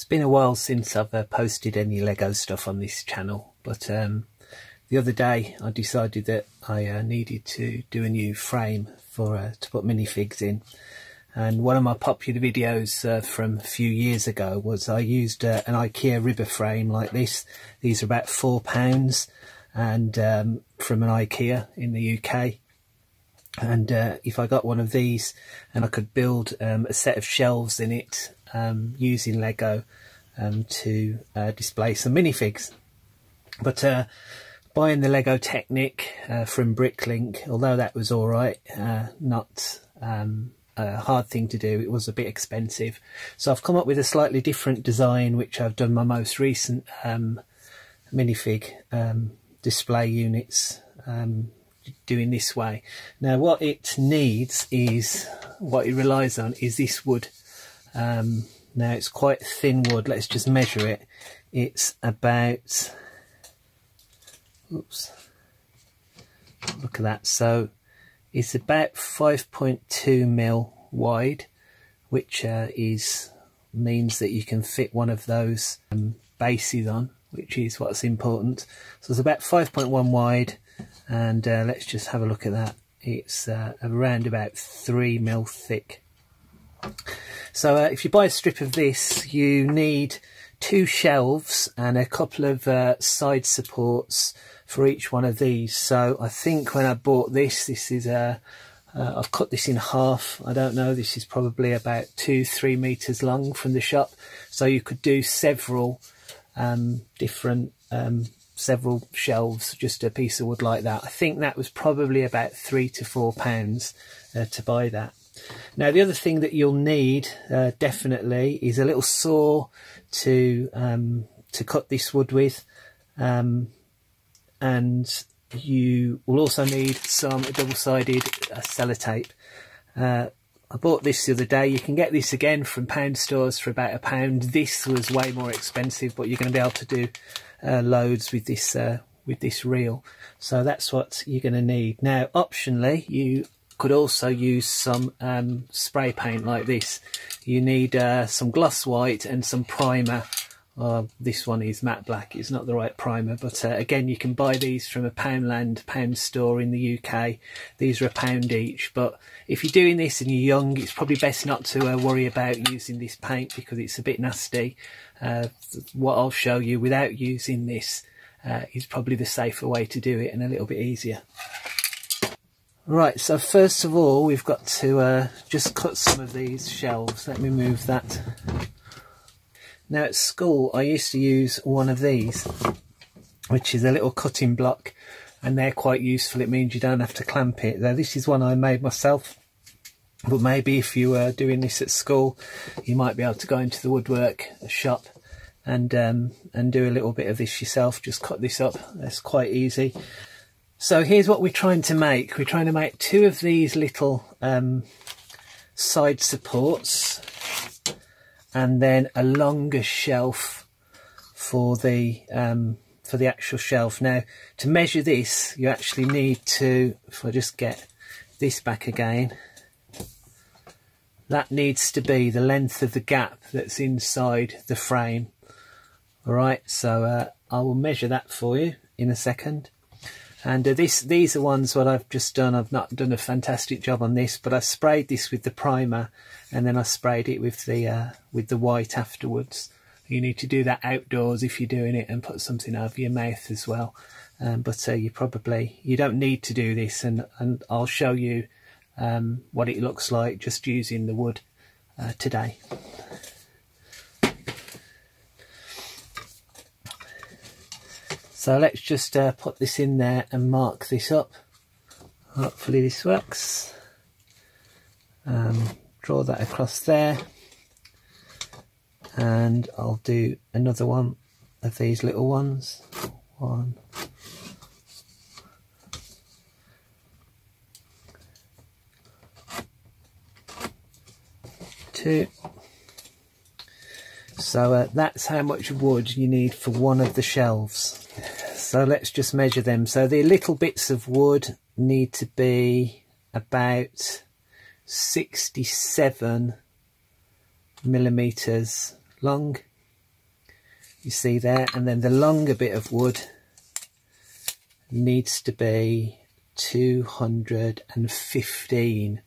It's been a while since I've uh, posted any Lego stuff on this channel, but um, the other day I decided that I uh, needed to do a new frame for uh, to put minifigs in. And one of my popular videos uh, from a few years ago was I used uh, an IKEA Ribba frame like this. These are about four pounds and um, from an IKEA in the UK. And uh, if I got one of these and I could build um, a set of shelves in it um, using Lego um, to uh, display some minifigs. But uh, buying the Lego Technic uh, from Bricklink, although that was all right, uh, not um, a hard thing to do, it was a bit expensive. So I've come up with a slightly different design, which I've done my most recent um, minifig um, display units um, doing this way. Now what it needs is, what it relies on is this wood um, now it's quite thin wood. Let's just measure it. It's about, oops, look at that. So it's about 5.2 mil wide, which uh, is means that you can fit one of those um, bases on, which is what's important. So it's about 5.1 wide, and uh, let's just have a look at that. It's uh, around about 3 mil thick. So uh, if you buy a strip of this, you need two shelves and a couple of uh, side supports for each one of these. So I think when I bought this, this is a, uh, uh, I've cut this in half. I don't know, this is probably about two, three meters long from the shop. So you could do several um, different, um, several shelves, just a piece of wood like that. I think that was probably about three to four pounds uh, to buy that. Now the other thing that you'll need uh, definitely is a little saw to um, to cut this wood with um, and you will also need some double-sided uh, sellotape. Uh, I bought this the other day. You can get this again from pound stores for about a pound. This was way more expensive, but you're going to be able to do uh, loads with this uh, with this reel. So that's what you're going to need. Now, optionally, you could also use some um, spray paint like this. You need uh, some gloss white and some primer. Uh, this one is matte black, it's not the right primer, but uh, again you can buy these from a Poundland pound store in the UK. These are a pound each, but if you're doing this and you're young, it's probably best not to uh, worry about using this paint because it's a bit nasty. Uh, what I'll show you without using this uh, is probably the safer way to do it and a little bit easier. Right, so first of all, we've got to uh, just cut some of these shelves. Let me move that. Now at school, I used to use one of these, which is a little cutting block, and they're quite useful. It means you don't have to clamp it. Now this is one I made myself, but maybe if you were doing this at school, you might be able to go into the woodwork shop and um, and do a little bit of this yourself. Just cut this up. That's quite easy. So here's what we're trying to make. We're trying to make two of these little um, side supports and then a longer shelf for the um, for the actual shelf. Now to measure this you actually need to, if I just get this back again, that needs to be the length of the gap that's inside the frame. Alright, so uh, I will measure that for you in a second. And uh, this, these are ones what I've just done. I've not done a fantastic job on this, but I sprayed this with the primer, and then I sprayed it with the uh, with the white afterwards. You need to do that outdoors if you're doing it, and put something over your mouth as well. Um, but uh, you probably you don't need to do this, and and I'll show you um, what it looks like just using the wood uh, today. So let's just uh, put this in there and mark this up. Hopefully this works. Um, draw that across there. And I'll do another one of these little ones. One. Two. So uh, that's how much wood you need for one of the shelves. So let's just measure them. So the little bits of wood need to be about 67 millimeters long. You see there? And then the longer bit of wood needs to be 215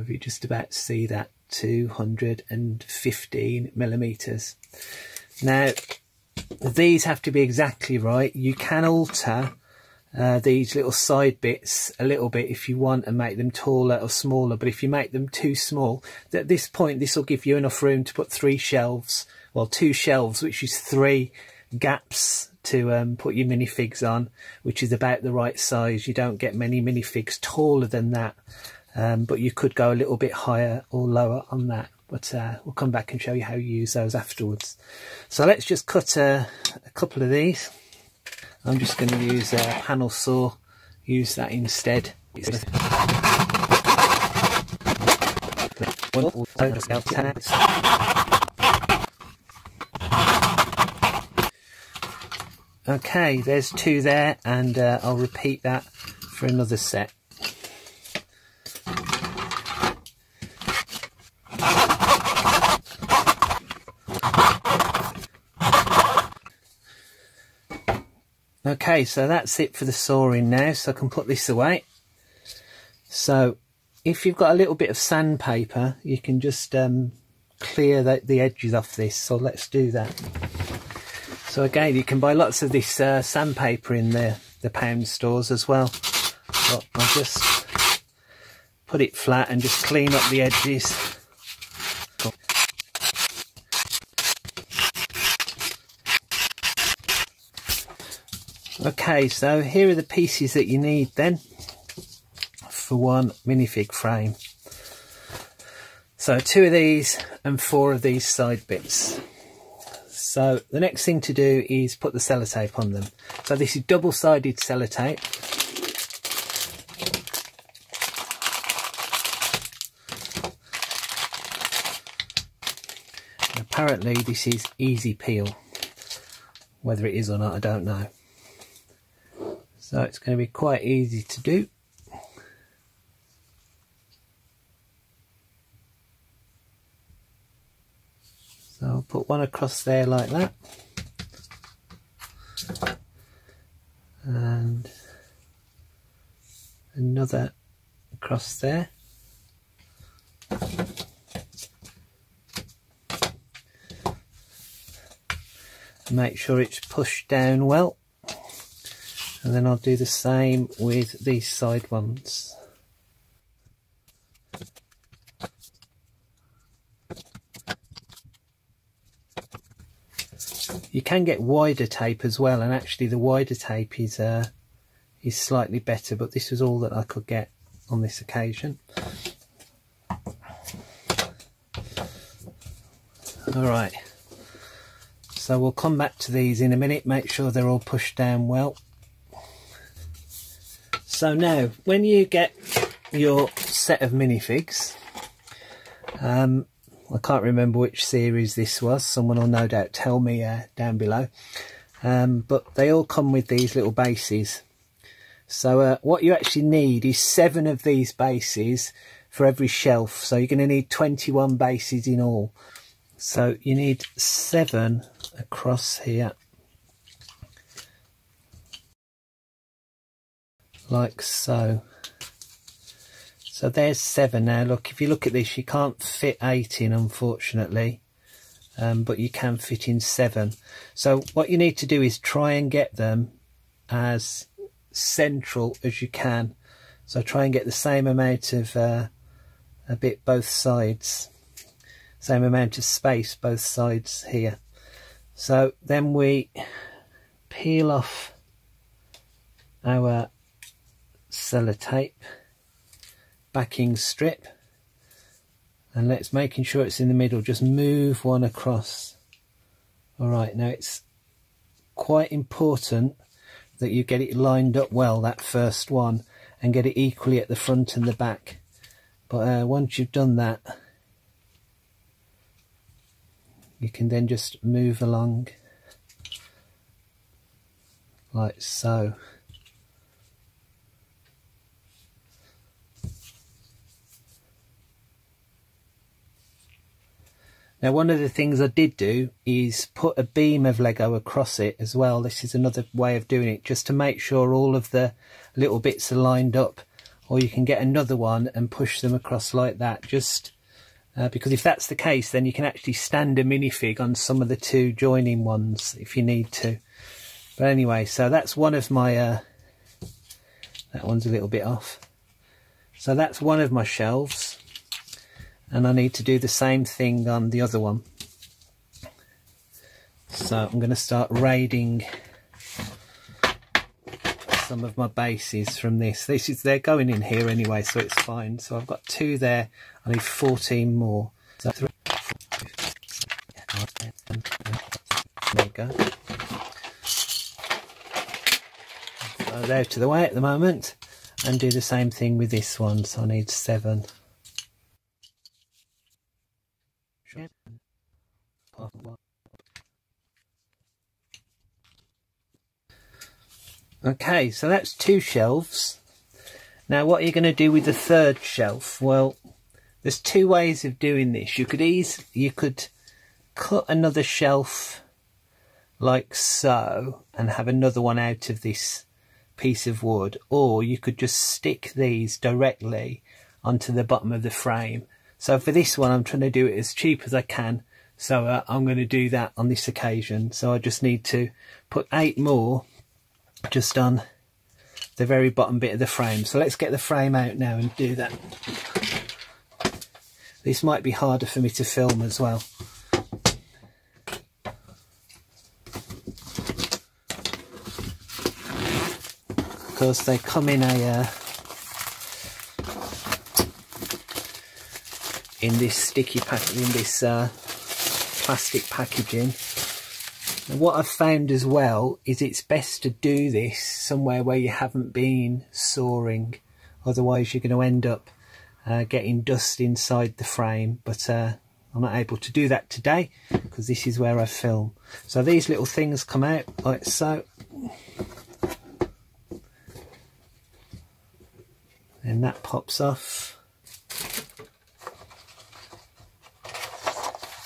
if you just about see that 215 millimeters. Now these have to be exactly right. You can alter uh, these little side bits a little bit if you want and make them taller or smaller but if you make them too small at this point this will give you enough room to put three shelves well two shelves which is three gaps to um, put your minifigs on which is about the right size. You don't get many minifigs taller than that um, but you could go a little bit higher or lower on that but uh, we'll come back and show you how you use those afterwards so let's just cut a, a couple of these I'm just going to use a panel saw, use that instead. Okay, there's two there and uh, I'll repeat that for another set. Okay, so that's it for the sawing now, so I can put this away. So, if you've got a little bit of sandpaper, you can just um, clear the, the, edges off this, so let's do that. So again, you can buy lots of this uh, sandpaper in the, the pound stores as well. But I'll just put it flat and just clean up the edges. Okay, so here are the pieces that you need then for one minifig frame. So two of these and four of these side bits. So the next thing to do is put the sellotape on them. So this is double-sided sellotape. apparently this is easy peel. Whether it is or not, I don't know. So it's going to be quite easy to do. So I'll put one across there like that. And another across there. Make sure it's pushed down well and then I'll do the same with these side ones. You can get wider tape as well and actually the wider tape is uh, is slightly better but this was all that I could get on this occasion. Alright. So we'll come back to these in a minute make sure they're all pushed down well so now, when you get your set of minifigs, um, I can't remember which series this was, someone will no doubt tell me uh, down below, um, but they all come with these little bases. So uh, what you actually need is seven of these bases for every shelf, so you're going to need 21 bases in all. So you need seven across here like so. So there's seven now. Look, if you look at this, you can't fit eight in, unfortunately, um, but you can fit in seven. So what you need to do is try and get them as central as you can. So try and get the same amount of uh, a bit both sides, same amount of space both sides here. So then we peel off our sellotape backing strip and let's making sure it's in the middle. Just move one across. All right now it's quite important that you get it lined up well that first one and get it equally at the front and the back. But uh, once you've done that you can then just move along like so Now one of the things I did do is put a beam of Lego across it as well. This is another way of doing it just to make sure all of the little bits are lined up or you can get another one and push them across like that just uh, because if that's the case then you can actually stand a minifig on some of the two joining ones if you need to. But anyway so that's one of my uh, that one's a little bit off. So that's one of my shelves and I need to do the same thing on the other one. So I'm going to start raiding some of my bases from this. This is they're going in here anyway, so it's fine. So I've got two there. I need 14 more. So three, four, there we go. So they're to the way at the moment, and do the same thing with this one. So I need seven. Okay, so that's two shelves. Now what are you going to do with the third shelf? Well, there's two ways of doing this. You could ease, you could cut another shelf like so and have another one out of this piece of wood or you could just stick these directly onto the bottom of the frame. So for this one I'm trying to do it as cheap as I can so uh, I'm going to do that on this occasion. So I just need to put eight more just on the very bottom bit of the frame. So let's get the frame out now and do that. This might be harder for me to film as well. Because they come in a uh, in this sticky pack in this uh, plastic packaging and what I've found as well is it's best to do this somewhere where you haven't been sawing, otherwise you're going to end up uh, getting dust inside the frame. But uh, I'm not able to do that today because this is where I film. So these little things come out like so. And that pops off.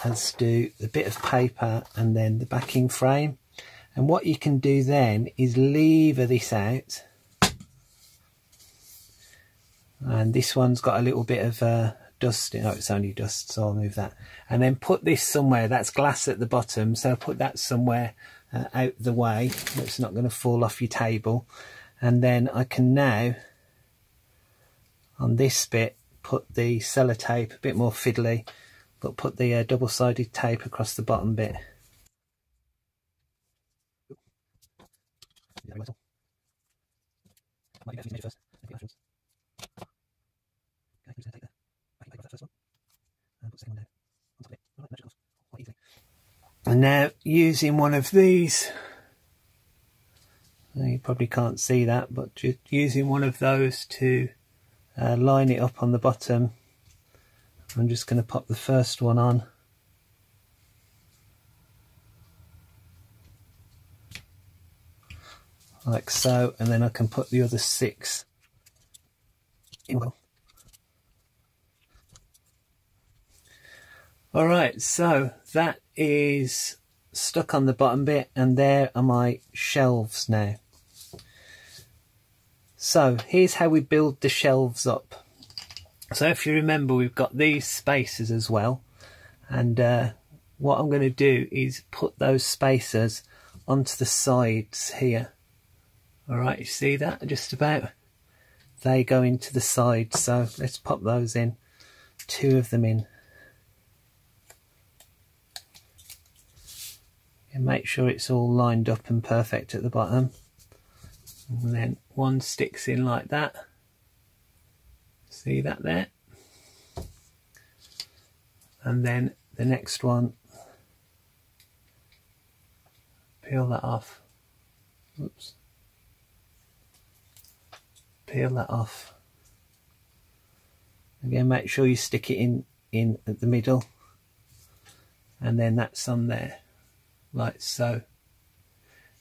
As do the bit of paper and then the backing frame. And what you can do then is lever this out. And this one's got a little bit of uh, dust. No, it's only dust, so I'll move that. And then put this somewhere. That's glass at the bottom, so I'll put that somewhere uh, out the way. It's not going to fall off your table. And then I can now, on this bit, put the sellotape, a bit more fiddly, but put the uh, double-sided tape across the bottom bit. And now using one of these, you probably can't see that, but just using one of those to uh, line it up on the bottom I'm just going to pop the first one on. Like so, and then I can put the other six in well. Alright, so that is stuck on the bottom bit and there are my shelves now. So here's how we build the shelves up. So if you remember, we've got these spacers as well. And uh, what I'm going to do is put those spacers onto the sides here. All right, you see that just about? They go into the sides. So let's pop those in. Two of them in. And make sure it's all lined up and perfect at the bottom. And then one sticks in like that. See that there? And then the next one, peel that off. Oops. Peel that off. Again, make sure you stick it in, in at the middle. And then that's on there, like so.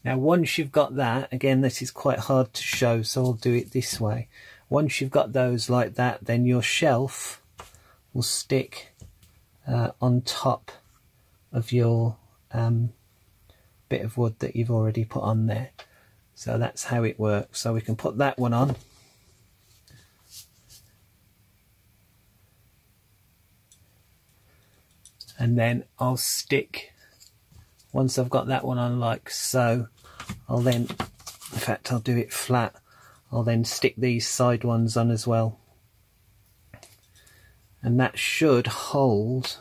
Now once you've got that, again this is quite hard to show so I'll do it this way. Once you've got those like that, then your shelf will stick uh, on top of your um, bit of wood that you've already put on there. So that's how it works. So we can put that one on. And then I'll stick, once I've got that one on like so, I'll then, in fact I'll do it flat, I'll then stick these side ones on as well. And that should hold,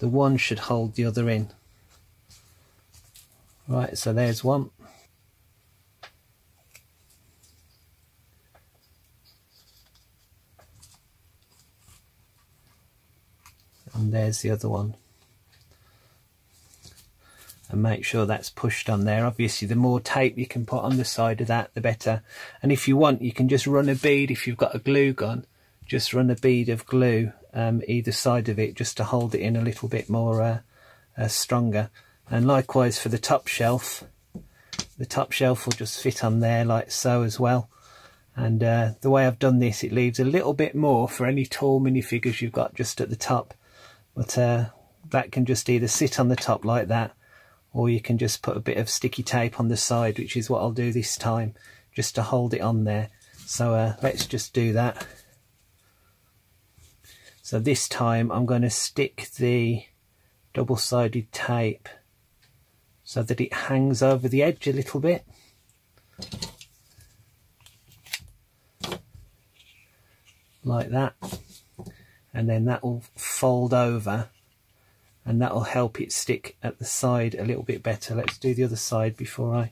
the one should hold the other in. Right, so there's one. And there's the other one. And make sure that's pushed on there. Obviously, the more tape you can put on the side of that, the better. And if you want, you can just run a bead, if you've got a glue gun, just run a bead of glue um, either side of it just to hold it in a little bit more uh, uh, stronger and likewise for the top shelf the top shelf will just fit on there like so as well and uh, the way I've done this it leaves a little bit more for any tall minifigures you've got just at the top but uh, that can just either sit on the top like that or you can just put a bit of sticky tape on the side which is what I'll do this time just to hold it on there so uh, let's just do that so this time I'm going to stick the double-sided tape so that it hangs over the edge a little bit. Like that. And then that will fold over and that will help it stick at the side a little bit better. Let's do the other side before I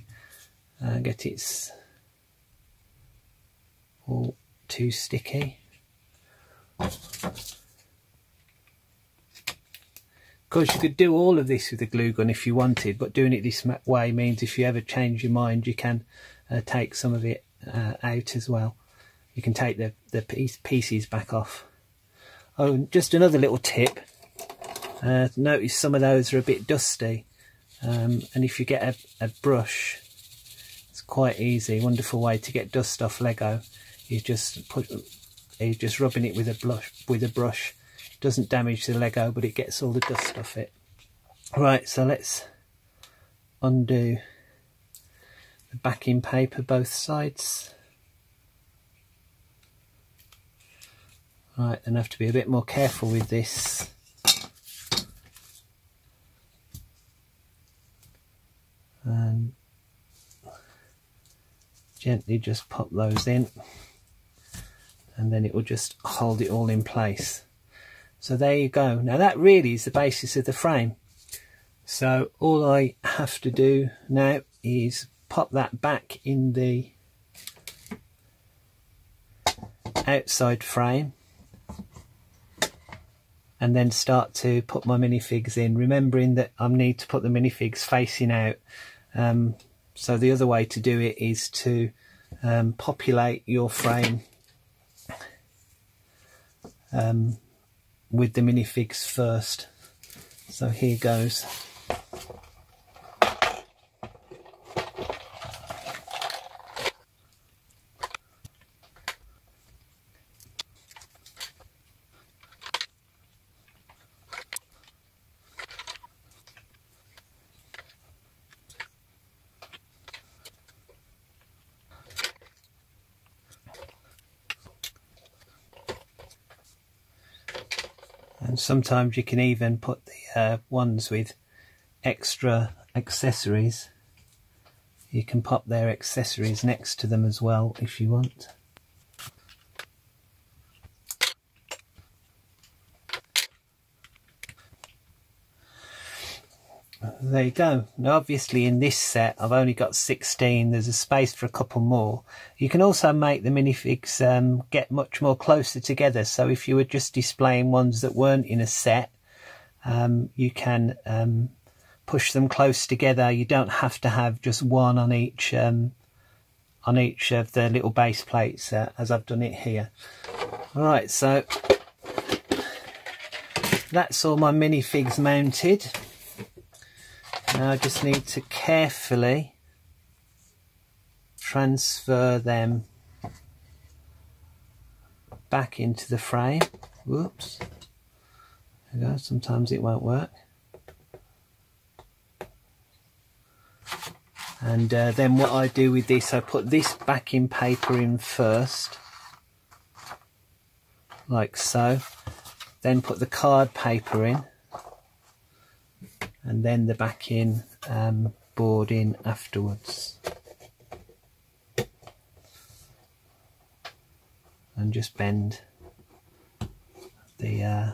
uh, get it all too sticky Of course, you could do all of this with a glue gun if you wanted, but doing it this way means if you ever change your mind, you can uh, take some of it uh, out as well. You can take the, the piece, pieces back off. Oh, just another little tip. Uh, notice some of those are a bit dusty. Um, and if you get a, a brush, it's quite easy, wonderful way to get dust off Lego. You just put, you just rubbing it with a brush, with a brush doesn't damage the Lego but it gets all the dust off it right so let's undo the backing paper both sides right then I have to be a bit more careful with this and gently just pop those in and then it will just hold it all in place so there you go. Now that really is the basis of the frame. So all I have to do now is pop that back in the outside frame and then start to put my minifigs in remembering that I need to put the minifigs facing out um, so the other way to do it is to um, populate your frame um, with the minifigs first. So here goes. And sometimes you can even put the uh, ones with extra accessories. You can pop their accessories next to them as well if you want there you go. Now obviously in this set I've only got 16, there's a space for a couple more. You can also make the minifigs um, get much more closer together, so if you were just displaying ones that weren't in a set, um, you can um, push them close together. You don't have to have just one on each um, on each of the little base plates uh, as I've done it here. Alright, so that's all my minifigs mounted. Now I just need to carefully transfer them back into the frame. Whoops. There go. Sometimes it won't work. And uh, then what I do with this, I put this backing paper in first, like so. Then put the card paper in and then the backing um, board in afterwards and just bend the uh,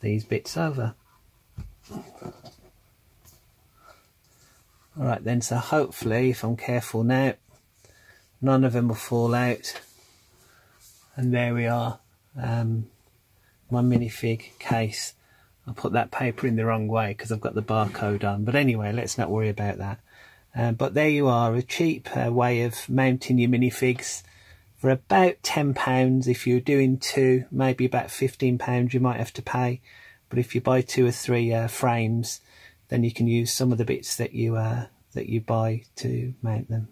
these bits over Alright then, so hopefully, if I'm careful now, none of them will fall out. And there we are, um, my minifig case. I put that paper in the wrong way because I've got the barcode on. But anyway, let's not worry about that. Uh, but there you are, a cheap uh, way of mounting your minifigs for about £10. If you're doing two, maybe about £15 you might have to pay. But if you buy two or three uh, frames, then you can use some of the bits that you uh, that you buy to mount them.